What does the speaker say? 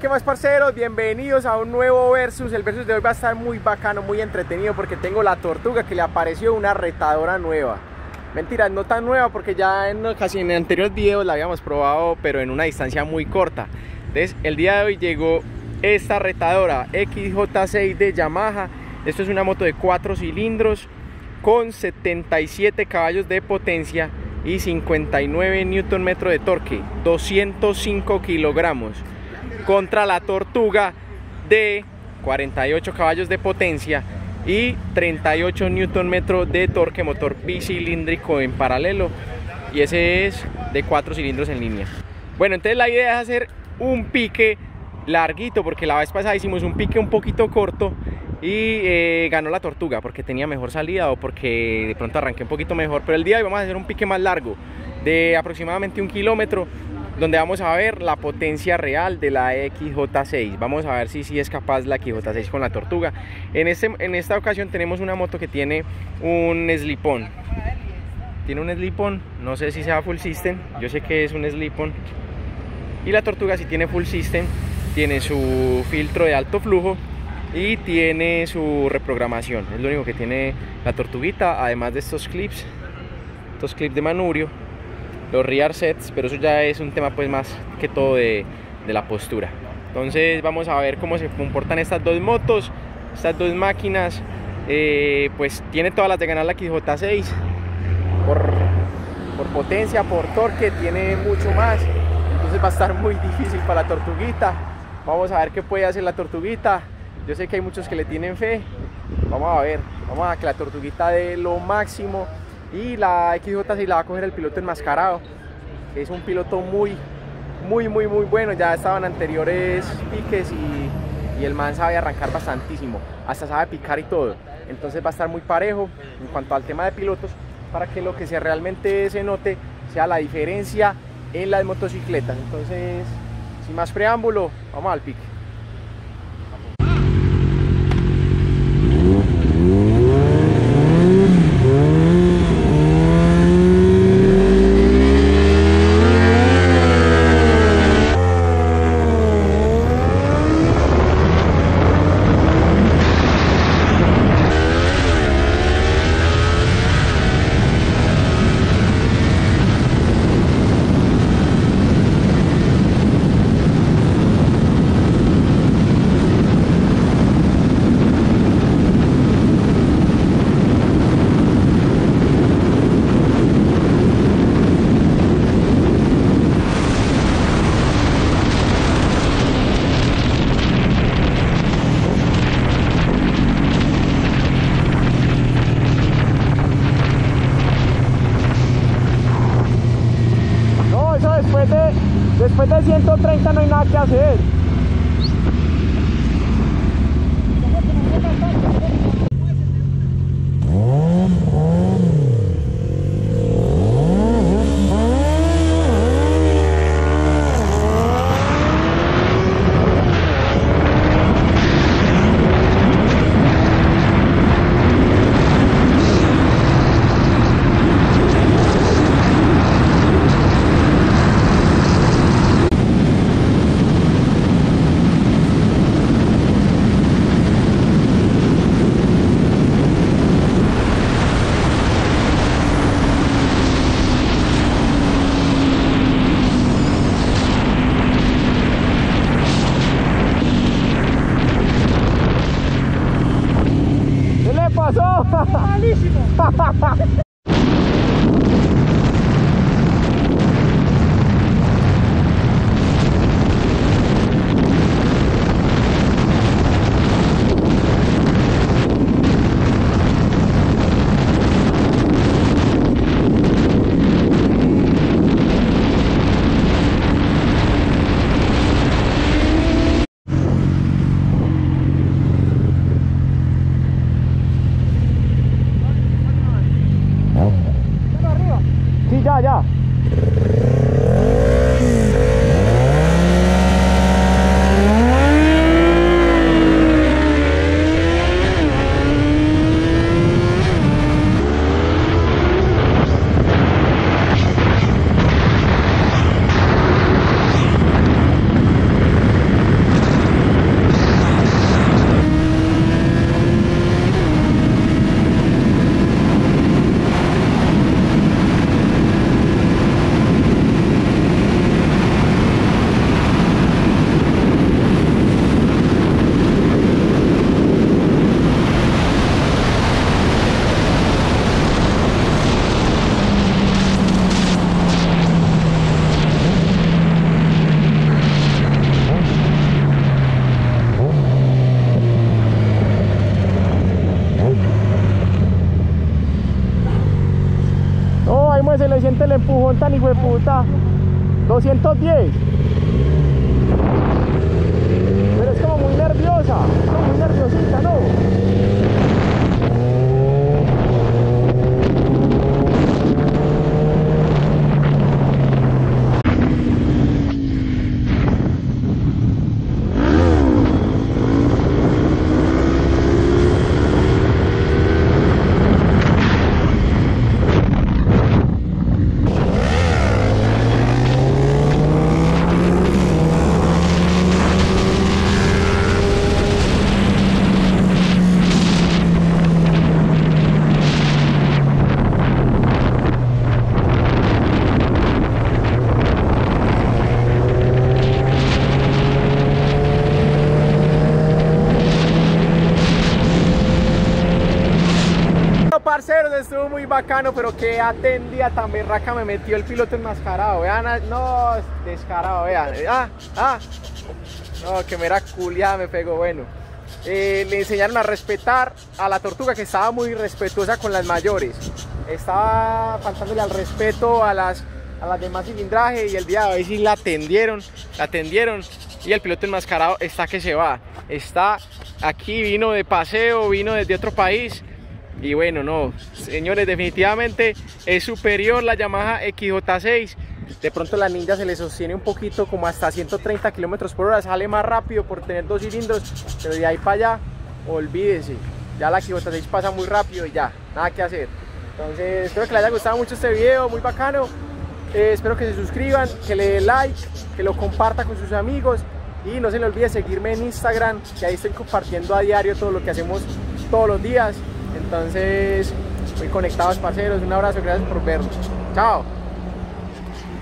¿Qué más parceros? Bienvenidos a un nuevo versus. El versus de hoy va a estar muy bacano, muy entretenido porque tengo la tortuga que le apareció una retadora nueva. Mentira, no tan nueva porque ya en casi en anteriores videos la habíamos probado, pero en una distancia muy corta. Entonces, el día de hoy llegó esta retadora XJ6 de Yamaha. Esto es una moto de 4 cilindros con 77 caballos de potencia y 59 Nm de torque, 205 kilogramos contra la tortuga de 48 caballos de potencia y 38 Nm de torque motor bicilíndrico en paralelo y ese es de 4 cilindros en línea. Bueno, entonces la idea es hacer un pique larguito porque la vez pasada hicimos un pique un poquito corto y eh, ganó la tortuga porque tenía mejor salida o porque de pronto arranqué un poquito mejor. Pero el día de hoy vamos a hacer un pique más largo de aproximadamente un kilómetro donde vamos a ver la potencia real de la XJ6. Vamos a ver si, si es capaz la XJ6 con la tortuga. En, este, en esta ocasión tenemos una moto que tiene un slip-on. Tiene un slip-on, no sé si sea full system, yo sé que es un slip-on. Y la tortuga si tiene full system, tiene su filtro de alto flujo y tiene su reprogramación. Es lo único que tiene la tortuguita, además de estos clips, estos clips de manubrio los rear sets, pero eso ya es un tema pues más que todo de, la postura. Entonces vamos a ver cómo se comportan estas dos motos, estas dos máquinas. Eh, pues tiene todas las de ganar la XJ6 por, por potencia, por torque, tiene mucho más. Entonces va a estar muy difícil para la tortuguita. Vamos a ver qué puede hacer la tortuguita. Yo sé que hay muchos que le tienen fe. Vamos a ver, vamos a que la tortuguita dé lo máximo y la XJ6 la va a coger el piloto enmascarado, es un piloto muy, muy, muy, muy bueno. Ya estaban anteriores piques y, y el man sabe arrancar bastantísimo, hasta sabe picar y todo. Entonces va a estar muy parejo en cuanto al tema de pilotos para que lo que se realmente se note sea la diferencia en las motocicletas. Entonces, sin más preámbulo, vamos al pique. Después de 130 no hay nada que hacer. 放松，哈哈，哈哈哈。trabalhar. Siente el empujón tan hijo de puta. 210. Pero es como muy nerviosa, es como muy nerviosita, ¿no? parceros, estuvo muy bacano, pero que atendía tan berraca me metió el piloto enmascarado. Vean, no, descarado, vean. Ah, ah. No, que me era culiada, me pegó, bueno. Eh, le enseñaron a respetar a la tortuga que estaba muy respetuosa con las mayores. Estaba faltándole al respeto a las, a las demás cilindraje y el día de hoy sí la atendieron, la atendieron y el piloto enmascarado está que se va. Está aquí, vino de paseo, vino desde otro país y bueno, no, señores, definitivamente es superior la Yamaha XJ6. De pronto la Ninja se le sostiene un poquito como hasta 130 kilómetros por hora, sale más rápido por tener dos cilindros, pero de ahí para allá, olvídese. Ya la XJ6 pasa muy rápido y ya, nada que hacer. Entonces, espero que les haya gustado mucho este video, muy bacano. Eh, espero que se suscriban, que le den like, que lo comparta con sus amigos y no se le olvide seguirme en Instagram, que ahí estoy compartiendo a diario todo lo que hacemos todos los días. Entonces, muy conectados, parceros. Un abrazo, gracias por vernos. Chao.